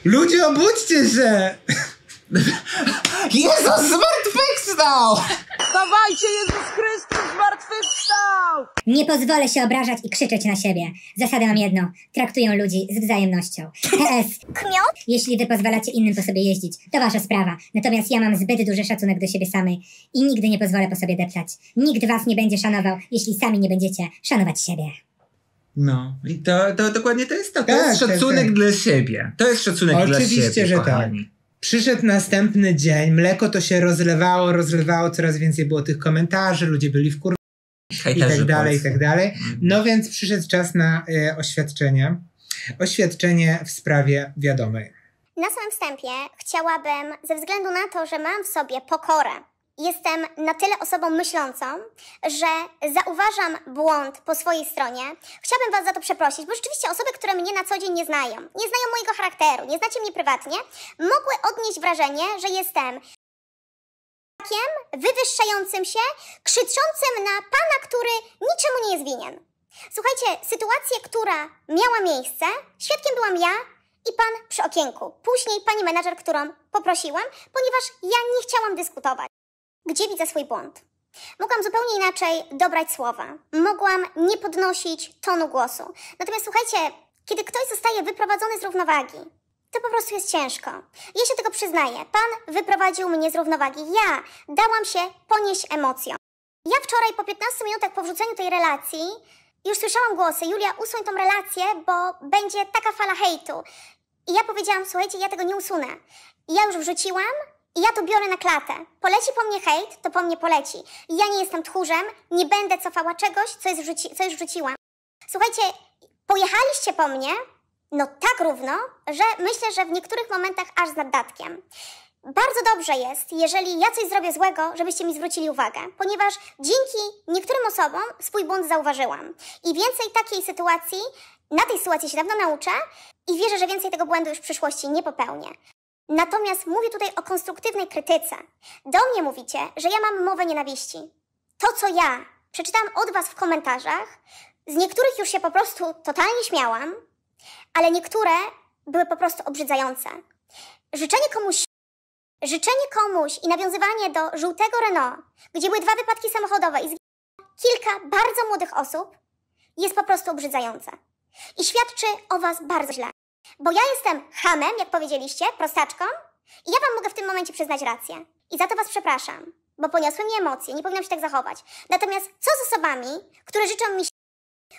Ludzie, obudźcie się! Jezus zmartwychwstał! Wstawajcie, Jezus Chrystus zmartwychwstał! Nie pozwolę się obrażać i krzyczeć na siebie. Zasadę mam jedną. Traktuję ludzi z wzajemnością. PS. Kmiot? Jeśli wy pozwalacie innym po sobie jeździć, to wasza sprawa. Natomiast ja mam zbyt duży szacunek do siebie samej i nigdy nie pozwolę po sobie deptać. Nikt was nie będzie szanował, jeśli sami nie będziecie szanować siebie. No, i to, to dokładnie to jest to. To Tak, jest tak, szacunek tak. dla siebie. To jest szacunek dla siebie. Oczywiście, że tak. kochani. Przyszedł następny dzień, mleko to się rozlewało, rozlewało, coraz więcej było tych komentarzy, ludzie byli w kur... i Hejterzy tak dalej, i tak dalej. Mhm. No więc przyszedł czas na e, oświadczenie. Oświadczenie w sprawie wiadomej. Na samym wstępie chciałabym, ze względu na to, że mam w sobie pokorę, jestem na tyle osobą myślącą, że zauważam błąd po swojej stronie, chciałabym Was za to przeprosić, bo rzeczywiście osoby, które mnie na co dzień nie znają, nie znają mojego charakteru, nie znacie mnie prywatnie, mogły odnieść wrażenie, że jestem wywyższającym się, krzyczącym na pana, który niczemu nie jest winien. Słuchajcie, sytuację, która miała miejsce, świadkiem byłam ja i pan przy okienku. Później pani menadżer, którą poprosiłam, ponieważ ja nie chciałam dyskutować. Gdzie widzę swój błąd? Mogłam zupełnie inaczej dobrać słowa. Mogłam nie podnosić tonu głosu. Natomiast słuchajcie, kiedy ktoś zostaje wyprowadzony z równowagi, to po prostu jest ciężko. Ja się tego przyznaję. Pan wyprowadził mnie z równowagi. Ja dałam się ponieść emocjom. Ja wczoraj po 15 minutach po wrzuceniu tej relacji już słyszałam głosy, Julia, usuń tą relację, bo będzie taka fala hejtu. I ja powiedziałam, słuchajcie, ja tego nie usunę. I ja już wrzuciłam i ja to biorę na klatę. Poleci po mnie hejt, to po mnie poleci. I ja nie jestem tchórzem, nie będę cofała czegoś, co, jest wrzuci- co już wrzuciłam. Słuchajcie, pojechaliście po mnie, no tak równo, że myślę, że w niektórych momentach aż z naddatkiem. Bardzo dobrze jest, jeżeli ja coś zrobię złego, żebyście mi zwrócili uwagę, ponieważ dzięki niektórym osobom swój błąd zauważyłam. I więcej takiej sytuacji, na tej sytuacji się dawno nauczę i wierzę, że więcej tego błędu już w przyszłości nie popełnię. Natomiast mówię tutaj o konstruktywnej krytyce. Do mnie mówicie, że ja mam mowę nienawiści. To, co ja przeczytałam od Was w komentarzach, z niektórych już się po prostu totalnie śmiałam, ale niektóre były po prostu obrzydzające. Życzenie komuś Życzenie komuś i nawiązywanie do żółtego Renault, gdzie były dwa wypadki samochodowe i kilka bardzo młodych osób, jest po prostu obrzydzające. I świadczy o Was bardzo źle. Bo ja jestem hamem, jak powiedzieliście, prostaczką, I ja wam mogę w tym momencie przyznać rację. I za to was przepraszam, bo poniosły mnie emocje, nie powinnam się tak zachować. Natomiast co z osobami, które życzą mi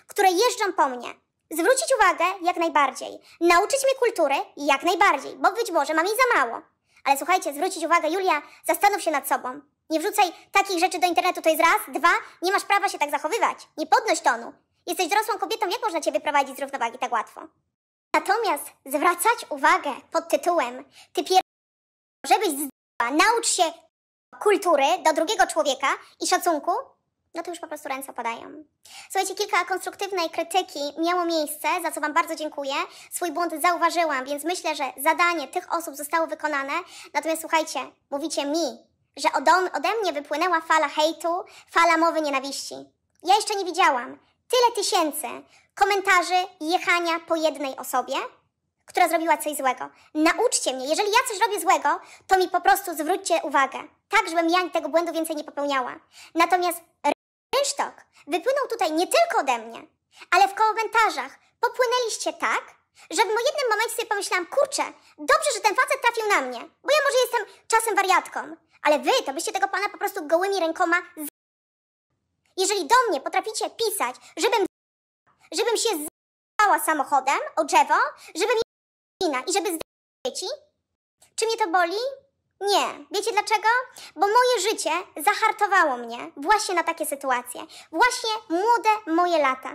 które jeżdżą po mnie? Zwrócić uwagę jak najbardziej. Nauczyć mnie kultury jak najbardziej, bo być może mam jej za mało. Ale słuchajcie, zwrócić uwagę, Julia, zastanów się nad sobą. Nie wrzucaj takich rzeczy do internetu, to jest raz. Dwa, nie masz prawa się tak zachowywać. Nie podnoś tonu. Jesteś dorosłą kobietą, jak można cię wyprowadzić z równowagi tak łatwo? Natomiast zwracać uwagę pod tytułem Ty pier... żebyś z***a, naucz się kultury do drugiego człowieka i szacunku, no to już po prostu ręce opadają. Słuchajcie, kilka konstruktywnej krytyki miało miejsce, za co Wam bardzo dziękuję. Swój błąd zauważyłam, więc myślę, że zadanie tych osób zostało wykonane. Natomiast słuchajcie, mówicie mi, że ode, mnie wypłynęła fala hejtu, fala mowy nienawiści. Ja jeszcze nie widziałam tyle tysięcy komentarzy jechania po jednej osobie, która zrobiła coś złego. Nauczcie mnie, jeżeli ja coś robię złego, to mi po prostu zwróćcie uwagę. Tak, żebym ja tego błędu więcej nie popełniała. Natomiast rynsztok wypłynął tutaj nie tylko ode mnie, ale w komentarzach popłynęliście tak, że w jednym momencie sobie pomyślałam, kurczę, dobrze, że ten facet trafił na mnie, bo ja może jestem czasem wariatką, ale wy to byście tego pana po prostu gołymi rękoma z... Jeżeli do mnie potraficie pisać, żebym żebym się z***ała samochodem o drzewo, żeby mi i żeby z dzieci, czy mnie to boli? Nie. Wiecie dlaczego? Bo moje życie zahartowało mnie właśnie na takie sytuacje. Właśnie młode moje lata.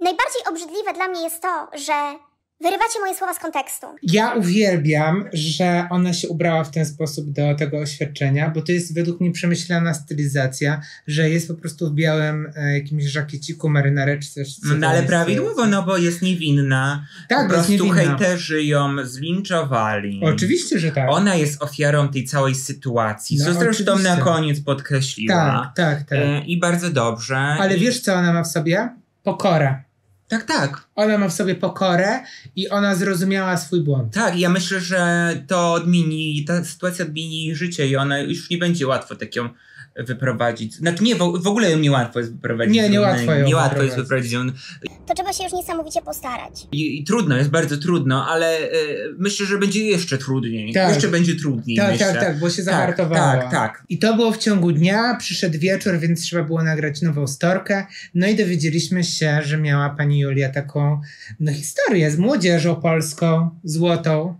Najbardziej obrzydliwe dla mnie jest to, że Wyrywacie moje słowa z kontekstu. Ja uwielbiam, że ona się ubrała w ten sposób do tego oświadczenia, bo to jest według mnie przemyślana stylizacja, że jest po prostu w białym e, jakimś żakieciku, marynareczce. No ale jest. prawidłowo, no bo jest niewinna. Tak, po prostu niewinna. hejterzy ją zlinczowali. Oczywiście, że tak. Ona jest ofiarą tej całej sytuacji, No, co zresztą oczywiście. na koniec podkreśliła. Tak, tak, tak. E, I bardzo dobrze. Ale I... wiesz, co ona ma w sobie? Pokorę. Tak, tak. Ona ma w sobie pokorę i ona zrozumiała swój błąd. Tak, ja myślę, że to odmieni, ta sytuacja odmieni jej życie i ona już nie będzie łatwo tak ją wyprowadzić. Znaczy nie, w, w ogóle ją niełatwo jest wyprowadzić. Nie, niełatwo ją Niełatwo jest wyprowadzić. To trzeba się już niesamowicie postarać. I, I trudno, jest bardzo trudno, ale e, myślę, że będzie jeszcze trudniej. Tak. Jeszcze będzie trudniej, Tak, myślę. tak, tak, bo się Tak, zahartowała. tak, tak. I to było w ciągu dnia, przyszedł wieczór, więc trzeba było nagrać nową storkę. No i dowiedzieliśmy się, że miała pani Julia taką no, historię z młodzieżą polską, złotą.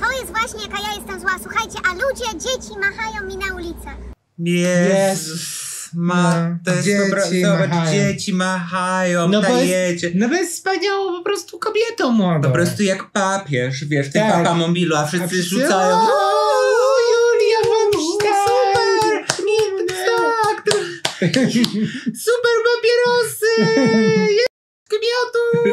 To jest właśnie jaka ja jestem zła. Słuchajcie, a ludzie, dzieci machają mi na ulicach. Jezus. Ma, No, to jest dzieci dobra, zobacz, machają. dzieci machają, No no bo jest-. No bo jest wspaniałą po prostu kobietą młodą. Po prostu jak papież, wiesz, ty Tak. papa mobilu, a A wszyscy wszyscy, rzucają. O, Julia von super! Tak, to... super papierosy! Jest kmiotu!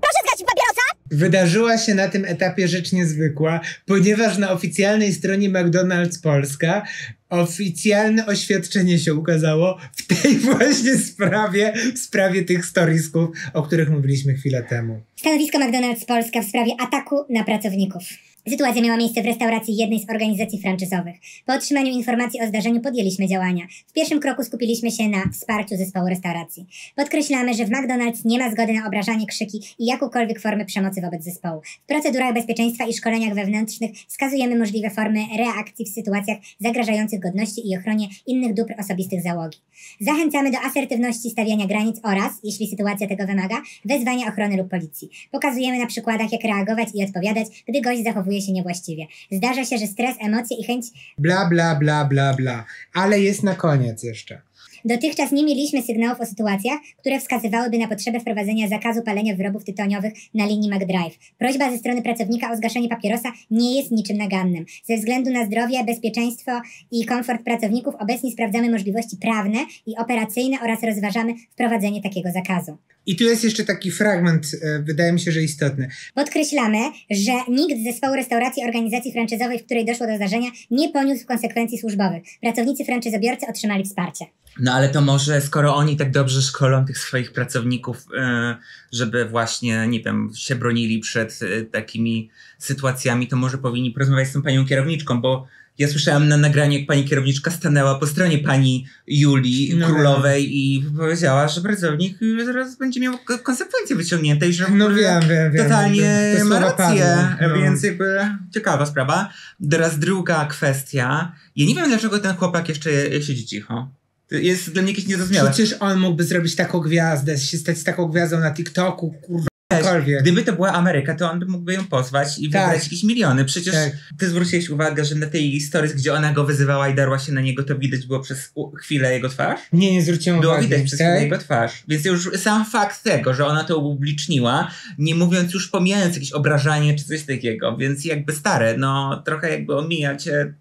Proszę zgasić papierosa! Wydarzyła się na tym etapie rzecz niezwykła, ponieważ na oficjalnej stronie McDonald's Polska oficjalne oświadczenie się ukazało w tej właśnie sprawie, w sprawie tych storiesków, o których mówiliśmy chwilę temu. Stanowisko McDonald's Polska w sprawie ataku na pracowników. Sytuacja miała miejsce w restauracji jednej z organizacji franczyzowych. Po otrzymaniu informacji o zdarzeniu podjęliśmy działania. W pierwszym kroku skupiliśmy się na wsparciu zespołu restauracji. Podkreślamy, że w McDonald's nie ma zgody na obrażanie, krzyki i jakąkolwiek formę przemocy wobec zespołu. W procedurach bezpieczeństwa i szkoleniach wewnętrznych wskazujemy możliwe formy reakcji w sytuacjach zagrażających godności i ochronie innych dóbr osobistych załogi. Zachęcamy do asertywności stawiania granic oraz, jeśli sytuacja tego wymaga, wezwania ochrony lub policji. Pokazujemy na przykładach, jak reagować i odpowiadać, gdy gość zachowuje się niewłaściwie. Zdarza się, że stres, emocje i chęć Bla, bla, bla, bla, bla. Ale jest na koniec jeszcze. Dotychczas nie mieliśmy sygnałów o sytuacjach, które wskazywałyby na potrzebę wprowadzenia zakazu palenia wyrobów tytoniowych na linii McDrive. Prośba ze strony pracownika o zgaszenie papierosa nie jest niczym nagannym. Ze względu na zdrowie, bezpieczeństwo i komfort pracowników obecnie sprawdzamy możliwości prawne i operacyjne oraz rozważamy wprowadzenie takiego zakazu. I tu jest jeszcze taki fragment, e, wydaje mi się, że istotny. Podkreślamy, że nikt z zespołu restauracji organizacji franczyzowej, w której doszło do zdarzenia, nie poniósł konsekwencji służbowych. Pracownicy franczyzobiorcy otrzymali wsparcie. No ale to może, skoro oni tak dobrze szkolą tych swoich pracowników, e, żeby właśnie, nie wiem, się bronili przed e, takimi sytuacjami, to może powinni porozmawiać z tą panią kierowniczką, bo Ja słyszałam na nagraniu, jak pani kierowniczka stanęła po stronie pani Julii No. Królowej i powiedziała, że pracownik zaraz będzie miał konsekwencje wyciągnięte i że No wiem, wiem, wiem. totalnie Te ma rację, no. więc jakby ciekawa sprawa. Teraz druga kwestia. Ja nie wiem, dlaczego ten chłopak jeszcze siedzi cicho. Jest dla mnie jakieś niezrozumiałe. Przecież on mógłby zrobić taką gwiazdę, się stać taką gwiazdą na TikToku, kurwa, Cokolwiek. Gdyby to była Ameryka, to on by mógłby ją pozwać i Tak. wygrać jakieś miliony. Przecież Tak. ty zwróciłeś uwagę, że na tej stories, gdzie ona go wyzywała i darła się na niego, to widać było przez chwilę jego twarz? Nie, nie zwróciłem Było uwagi. widać przez chwilę tak? jego twarz. Więc już sam fakt tego, że ona to upubliczniła, nie mówiąc już pomijając jakieś obrażanie czy coś takiego, więc jakby stare, no trochę jakby omija cię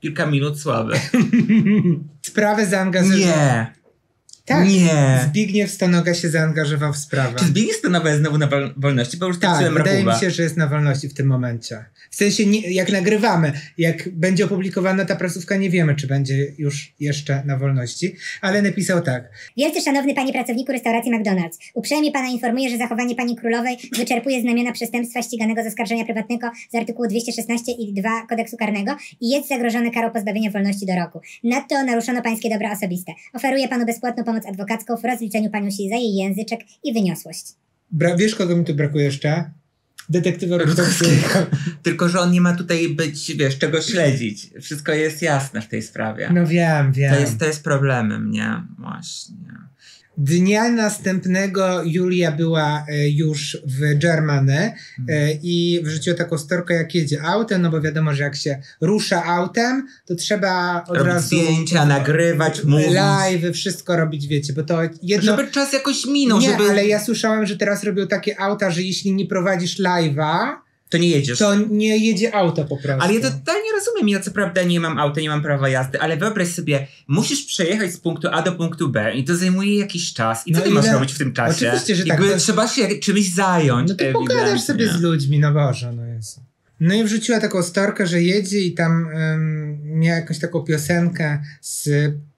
kilka minut słaby. Sprawę zaangażował. Nie, Tak. nie. Zbigniew Stonoga się zaangażował w sprawę. Czy Zbigniew Stanowa jest znowu na wol- wolności? Bo już Tak, straciłem wydaje mi się, że jest na wolności w tym momencie. W sensie, nie, jak nagrywamy, jak będzie opublikowana ta prasówka, nie wiemy, czy będzie już jeszcze na wolności, ale napisał tak. Wielce szanowny panie pracowniku restauracji McDonald's, uprzejmie pana informuję, że zachowanie pani królowej wyczerpuje znamiona przestępstwa ściganego z oskarżenia prywatnego z artykułu 216 i 2 kodeksu karnego i jest zagrożony karą pozbawienia wolności do roku. Nadto naruszono pańskie dobra osobiste. Oferuję panu bezpłatną pomoc adwokacką w rozliczeniu paniusi za jej języczek i wyniosłość. Bra- wiesz, kogo mi tu brakuje jeszcze? Detektywa Rutkowskiego. Tylko, że on nie ma tutaj być, wiesz, czego śledzić. Wszystko jest jasne w tej sprawie. No wiem, wiem. To jest, to jest problemem, nie? Właśnie. Dnia następnego Julia była e, już w Germany e, i wrzuciła taką storkę, jak jedzie autem, no bo wiadomo, że jak się rusza autem, to trzeba od Robić razu zdjęcia, nagrywać, mówić. live, wszystko robić, wiecie, bo to jedno... Żeby czas jakoś minął, nie, żeby... ale ja słyszałem, że teraz robią takie auta, że jeśli nie prowadzisz live'a, To nie jedziesz. to nie jedzie auto po prostu. Ale ja to totalnie rozumiem. Ja co prawda nie mam auta, nie mam prawa jazdy, ale wyobraź sobie, musisz przejechać z punktu A do punktu B i to zajmuje jakiś czas. I co No ty i masz robić w tym czasie? Oczywiście, że tak, Jakby to- Trzeba się czymś zająć. No to pogadasz ewidentnie. sobie z ludźmi, no Boże, no jest. No i wrzuciła taką storkę, że jedzie i tam um, miała jakąś taką piosenkę z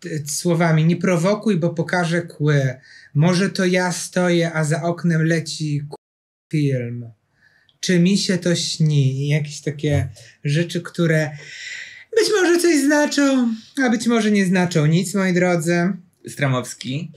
t, słowami nie prowokuj, bo pokażę kły. Może to ja stoję, a za oknem leci film. Czy mi się to śni? Jakieś takie rzeczy, które być może coś znaczą, a być może nie znaczą nic, moi drodzy. Stramowski.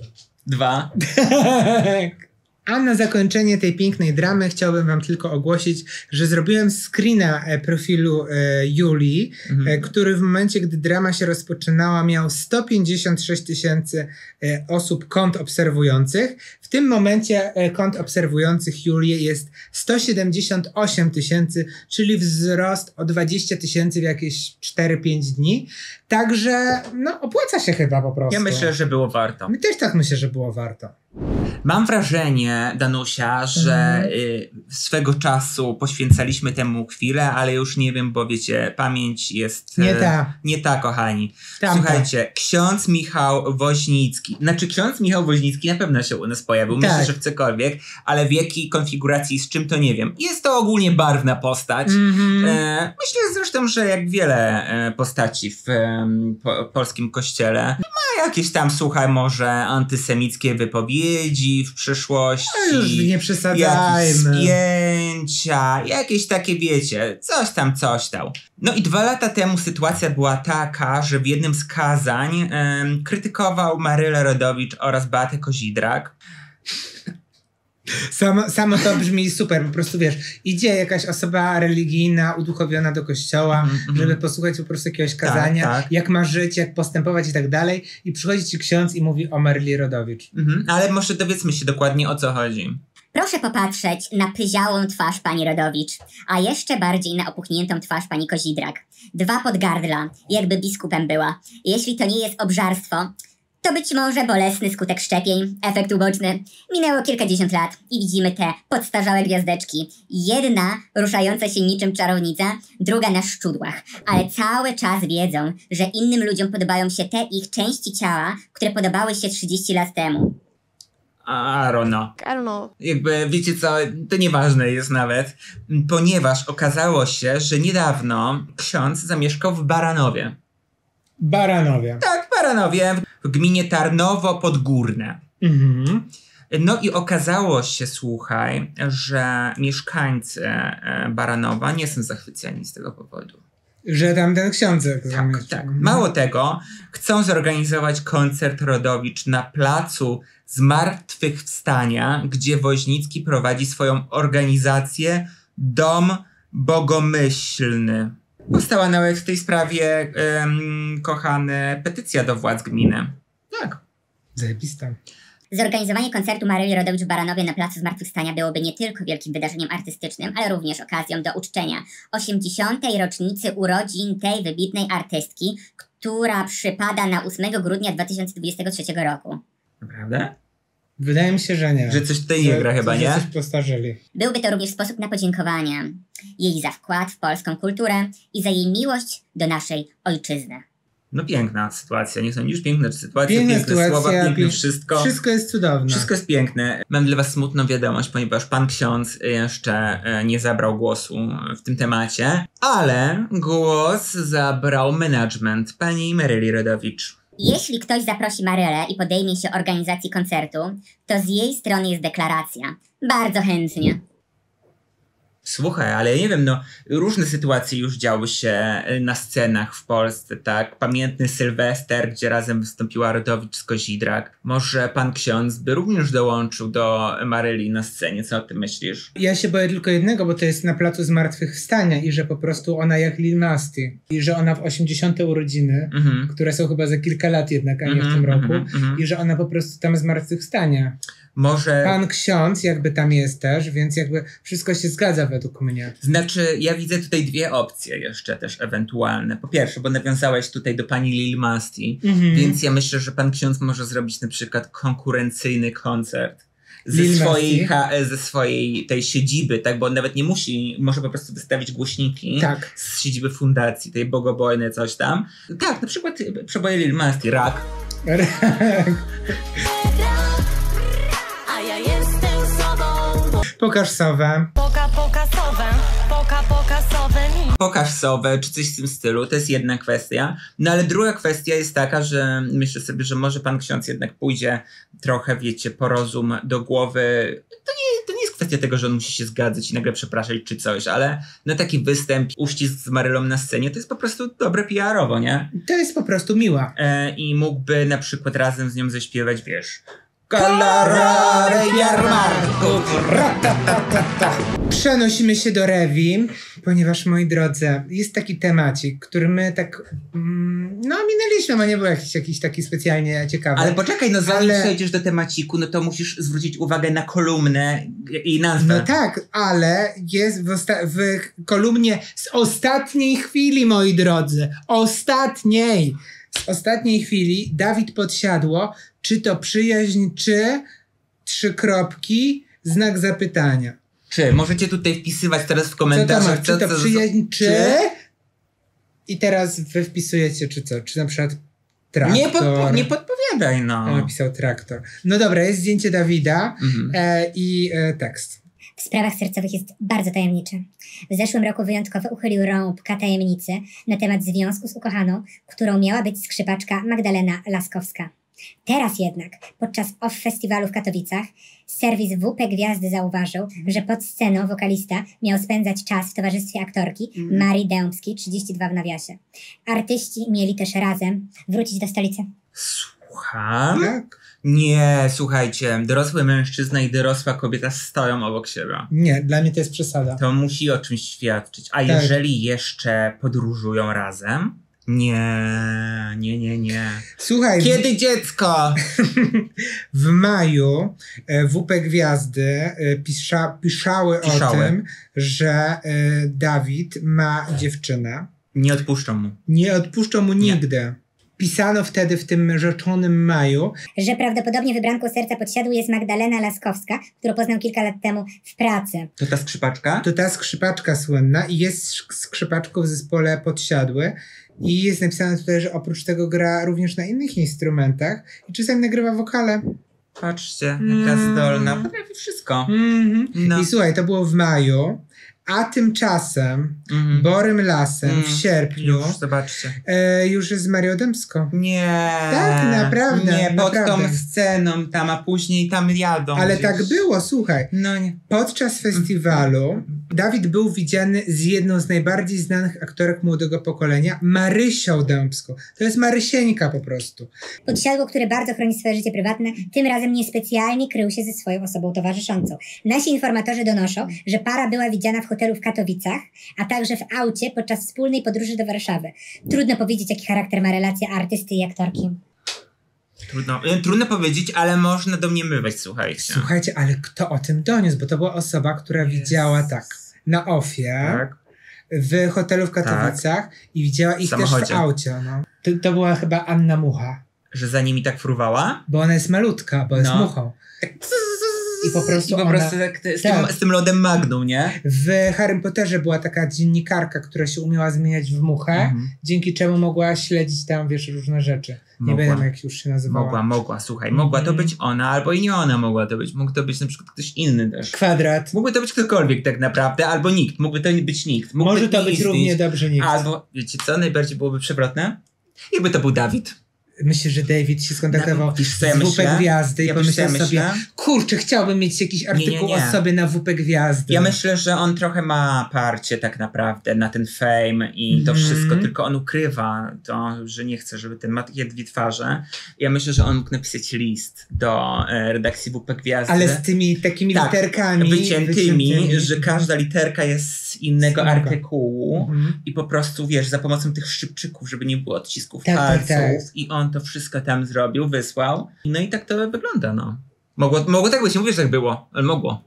Dwa. A na zakończenie tej pięknej dramy chciałbym wam tylko ogłosić, że zrobiłem screena e, profilu e, Julii, Mhm. e, który w momencie, gdy drama się rozpoczynała, miał 156 tysięcy e, osób kont obserwujących. W tym momencie e, kont obserwujących Julię jest 178 tysięcy, czyli wzrost o 20 tysięcy w jakieś 4-5 dni. Także no, opłaca się chyba po prostu. Ja myślę, że było warto. My też tak myślę, że było warto. Mam wrażenie, Danusia, że Mhm. y, swego czasu poświęcaliśmy temu chwilę, ale już nie wiem, bo wiecie, pamięć jest. Nie e, ta. Nie ta, kochani. Tamta. Słuchajcie, ksiądz Michał Woźnicki. Znaczy, ksiądz Michał Woźnicki na pewno się u nas pojawił. Myślę, Tak. że w cokolwiek, ale w jakiej konfiguracji, z czym to nie wiem. Jest to ogólnie barwna postać. Mhm. E, myślę zresztą, że jak wiele e, postaci w em, po, polskim kościele ma jakieś tam, słuchaj, może antysemickie wypowiedzi w przyszłości. No już nie przesadzajmy. spięcia, jakieś takie, wiecie, coś tam, coś tam. No i dwa lata temu sytuacja była taka, że w jednym z kazań em, krytykował Marylę Rodowicz oraz Beatę Kozidrak. Samo, samo to brzmi super, po prostu wiesz, idzie jakaś osoba religijna, uduchowiona do kościoła, Mhm, mhm. żeby posłuchać po prostu jakiegoś kazania, tak. jak ma żyć, jak postępować i tak dalej i przychodzi ci ksiądz i mówi o Maryli Rodowicz. Mhm, ale może dowiedzmy się dokładnie o co chodzi. Proszę popatrzeć na pyziałą twarz pani Rodowicz, a jeszcze bardziej na opuchniętą twarz pani Kozidrak. Dwa podgardla, jakby biskupem była. Jeśli to nie jest obżarstwo, to być może bolesny skutek szczepień, efekt uboczny. Minęło kilkadziesiąt lat i widzimy te podstarzałe gwiazdeczki. Jedna ruszająca się niczym czarownica, druga na szczudłach. Ale cały czas wiedzą, że innym ludziom podobają się te ich części ciała, które podobały się 30 lat temu. I don't know. I don't know. Jakby, wiecie co, to nieważne jest nawet, ponieważ okazało się, że niedawno ksiądz zamieszkał w Baranowie. Baranowie. Tak, w gminie Tarnowo Podgórne. Mhm. No i okazało się, słuchaj, że mieszkańcy e, Baranowa nie są zachwyceni z tego powodu. Że tam ten ksiądzek Tak, tak. Mało tego, chcą zorganizować koncert Rodowicz na placu Zmartwychwstania, gdzie Woźnicki prowadzi swoją organizację Dom Bogomyślny. Powstała nawet w tej sprawie, em, kochane, petycja do władz gminy. Tak. Zajebista. Zorganizowanie koncertu Maryli Rodowicz w Baranowie na Placu Zmartwychwstania byłoby nie tylko wielkim wydarzeniem artystycznym, ale również okazją do uczczenia 80. rocznicy urodzin tej wybitnej artystki, która przypada na 8 grudnia 2023 roku. Naprawdę? Wydaje mi się, że nie. Że coś tutaj nie Że- gra chyba, że nie? coś postarzyli. Byłby to również sposób na podziękowanie jej za wkład w polską kulturę i za jej miłość do naszej ojczyzny. No piękna sytuacja, nie sądzisz? Piękna sytuacja, Piękna piękne sytuacja, słowa, piękne pię- wszystko. Wszystko jest cudowne. Wszystko jest piękne. Mam dla Was smutną wiadomość, ponieważ pan ksiądz jeszcze e, nie zabrał głosu w tym temacie, ale głos zabrał management pani Maryli Rodowicz. Jeśli ktoś zaprosi Marylę i podejmie się organizacji koncertu, to z jej strony jest deklaracja. Bardzo chętnie. Słuchaj, ale ja nie wiem, no różne sytuacje już działy się e, na scenach w Polsce, tak? Pamiętny Sylwester, gdzie razem wystąpiła Rodowicz z Kozidrak. Może pan ksiądz by również dołączył do Maryli na scenie, co o tym myślisz? Ja się boję tylko jednego, bo to jest na placu Zmartwychwstania i że po prostu ona jak Lil Nasty. I że ona w 80. urodziny, Mhm. które są chyba za kilka lat jednak, a nie w Mhm, tym roku, mhm, i że ona po prostu tam zmartwychwstanie. Może... Pan ksiądz jakby tam jest też, więc jakby wszystko się zgadza według mnie. Znaczy, ja widzę tutaj dwie opcje jeszcze też ewentualne. Po pierwsze, bo nawiązałeś tutaj do pani Lil Masti, Mhm. więc ja myślę, że pan ksiądz może zrobić na przykład konkurencyjny koncert ze swojej, ha, ze swojej tej siedziby, tak, bo on nawet nie musi, może po prostu wystawić głośniki Tak. z siedziby fundacji, tej bogobojnej coś tam. Tak, na przykład przeboje Lil Masti, rak. A ja jestem sobą. Pokaż sowę. Poka pokasowe, poka pokasowe mi. pokaż sowę, czy coś w tym stylu, to jest jedna kwestia. No ale druga kwestia jest taka, że myślę sobie, że może pan ksiądz jednak pójdzie trochę, wiecie, po rozum do głowy. To nie, to nie jest kwestia tego, że on musi się zgadzać i nagle przepraszać czy coś, ale no taki występ, uścisk z Marylą na scenie, to jest po prostu dobre PR-owo, nie? To jest po prostu miła. E, I mógłby na przykład razem z nią zaśpiewać, wiesz... Kolorowy jarmarków! Przenosimy się do Rewi, ponieważ moi drodzy, jest taki temacik, który my tak mm, no minęliśmy, a nie był jakiś, jakiś taki specjalnie ciekawy. Ale poczekaj, no zanim Ale- przejdziesz do temaciku, no to musisz zwrócić uwagę na kolumnę i nazwę. No tak, ale jest w, w kolumnie z ostatniej chwili, moi drodzy. Ostatniej. Z ostatniej chwili Dawid Podsiadło, czy to przyjaźń, czy trzy kropki, znak zapytania. Czy możecie tutaj wpisywać teraz w Co to komentarzach, ma? Czy to przyjaźń, czy... czy? I teraz wy wpisujecie, czy co? Czy na przykład traktor? Nie, podpo- nie podpowiadaj, Ja no. napisał traktor. No dobra, jest zdjęcie Dawida Mhm. e, i e, tekst. W sprawach sercowych jest bardzo tajemniczy. W zeszłym roku wyjątkowo uchylił rąbka tajemnicy na temat związku z ukochaną, którą miała być skrzypaczka Magdalena Laskowska. Teraz jednak, podczas OFF festiwalu w Katowicach, serwis WP Gwiazdy zauważył, że pod sceną wokalista miał spędzać czas w towarzystwie aktorki Marii Dębskiej, 32 w nawiasie. Artyści mieli też razem wrócić do stolicy. Słucham? Tak? Nie, słuchajcie, dorosły mężczyzna i dorosła kobieta stoją obok siebie. Nie, dla mnie to jest przesada. To musi o czymś świadczyć. A Tak. jeżeli jeszcze podróżują razem? Nie, nie, nie, nie. Słuchaj, Kiedy dziecko? w maju e, WP Gwiazdy e, pisza, piszały, o tym, że e, Dawid ma dziewczynę. Nie odpuszczą mu. Nie odpuszczą mu Nie. nigdy. Pisano wtedy w tym rzeczonym maju, Że prawdopodobnie wybranką serca podsiadł jest Magdalena Laskowska, którą poznał kilka lat temu w pracy. To ta skrzypaczka? to ta skrzypaczka słynna i jest sk- skrzypaczką w zespole Podsiadły i jest napisane tutaj, że oprócz tego gra również na innych instrumentach i czasami nagrywa wokale. Patrzcie, jaka Mm. zdolna. Potrafi wszystko. Mhm. No. I słuchaj, to było w maju, A tymczasem Mhm. Borym Lasem Mm, w sierpniu Już, zobaczcie. e, już jest z Marią Dębską. Nie. Tak, naprawdę, Nie, pod naprawdę. tą sceną tam, a później tam jadą. Ale gdzieś. tak było, słuchaj. No nie. Podczas festiwalu Dawid był widziany z jedną z najbardziej znanych aktorek młodego pokolenia, Marysią Dębską. To jest Marysieńka po prostu. Podsiadło, które bardzo chroni swoje życie prywatne, tym razem niespecjalnie krył się ze swoją osobą towarzyszącą. Nasi informatorzy donoszą, że para była widziana w hotelu w Katowicach, a także w aucie podczas wspólnej podróży do Warszawy. Trudno powiedzieć, jaki charakter ma relacja artysty i aktorki. Trudno, e, trudno powiedzieć, ale można domniemywać, słuchajcie. Słuchajcie, ale kto o tym doniósł? Bo to była osoba, która widziała tak na ofie, Tak? w hotelu w Katowicach i widziała ich też w aucie. No. To, to była chyba Anna Mucha, Że za nimi tak fruwała? bo ona jest malutka, bo jest No. muchą. I po prostu I po ona- prostu tak, z, tak. Tym, z tym lodem Magną, nie? W Harry Potterze była taka dziennikarka, która się umiała zmieniać w muchę, Mhm. dzięki czemu mogła śledzić tam, wiesz, różne rzeczy. Nie Mogła. wiem, jak już się nazywała. Mogła, mogła, słuchaj, mogła to Mhm. być ona, albo i nie ona mogła to być. Mógł to być na przykład ktoś inny też. Kwadrat. Mógłby to być ktokolwiek tak naprawdę, albo nikt. Mógłby to być nikt. Mógłby Może to być istnieć. równie dobrze nikt. Albo, wiecie co, najbardziej byłoby przewrotne? Jakby to był Dawid. Myślę, że David się skontaktował No, z WP myślę? Gwiazdy i Ja ja pomyślał sobie, myślę? kurczę, chciałbym mieć jakiś artykuł nie, nie. o sobie na WP Gwiazdy. Ja myślę, że on trochę ma parcie tak naprawdę na ten fame i to Mhm. wszystko, tylko on ukrywa to, że nie chce, żeby ten ma takie dwie twarze. Ja myślę, że on mógł napisać list do e, redakcji WP Gwiazdy. Ale z tymi takimi Tak, literkami wyciętymi, że każda literka jest z innego artykułu Mhm. i po prostu, wiesz, za pomocą tych szczypczyków, żeby nie było odcisków Tak, tak, palców tak. i on to wszystko tam zrobił, wysłał. No i tak to wygląda, no. Mogło, mogło tak być, nie mówię, że tak było, ale mogło.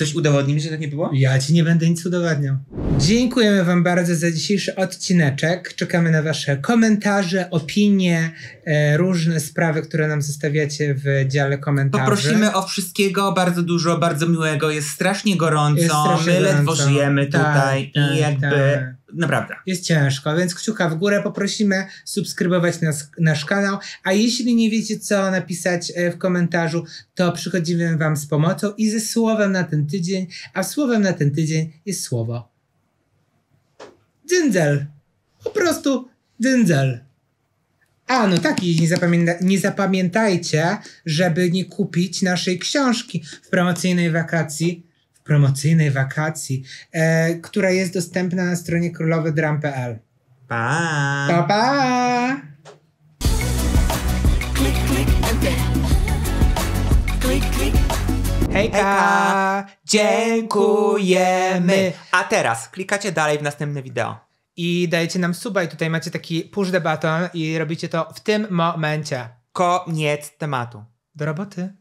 Ktoś udowodni mi, że tak nie było? Ja ci nie będę nic udowadniał. Dziękujemy Wam bardzo za dzisiejszy odcineczek. Czekamy na Wasze komentarze, opinie, e, różne sprawy, które nam zostawiacie w dziale komentarzy. Poprosimy o wszystkiego bardzo dużo, bardzo miłego. Jest strasznie gorąco. Jest strasznie My ledwo gorąco. żyjemy Tak, tutaj tak, i jakby tak. Naprawdę. Jest ciężko, więc kciuka w górę poprosimy subskrybować nas, nasz kanał. A jeśli nie wiecie, co napisać e, w komentarzu, to przychodzimy Wam z pomocą i ze słowem na ten tydzień. A słowem na ten tydzień jest słowo dzyndzel. Po prostu dzyndzel. A, no tak, i nie, zapamięta- nie zapamiętajcie, żeby nie kupić naszej książki w promocyjnej wakacji, promocyjnej wakacji, e, która jest dostępna na stronie królowydram.pl. Pa! Pa, pa! Hejka! Dziękujemy! A teraz klikacie dalej w następne wideo. I dajcie nam suba i tutaj macie taki push the button i robicie to w tym momencie. Koniec tematu. Do roboty.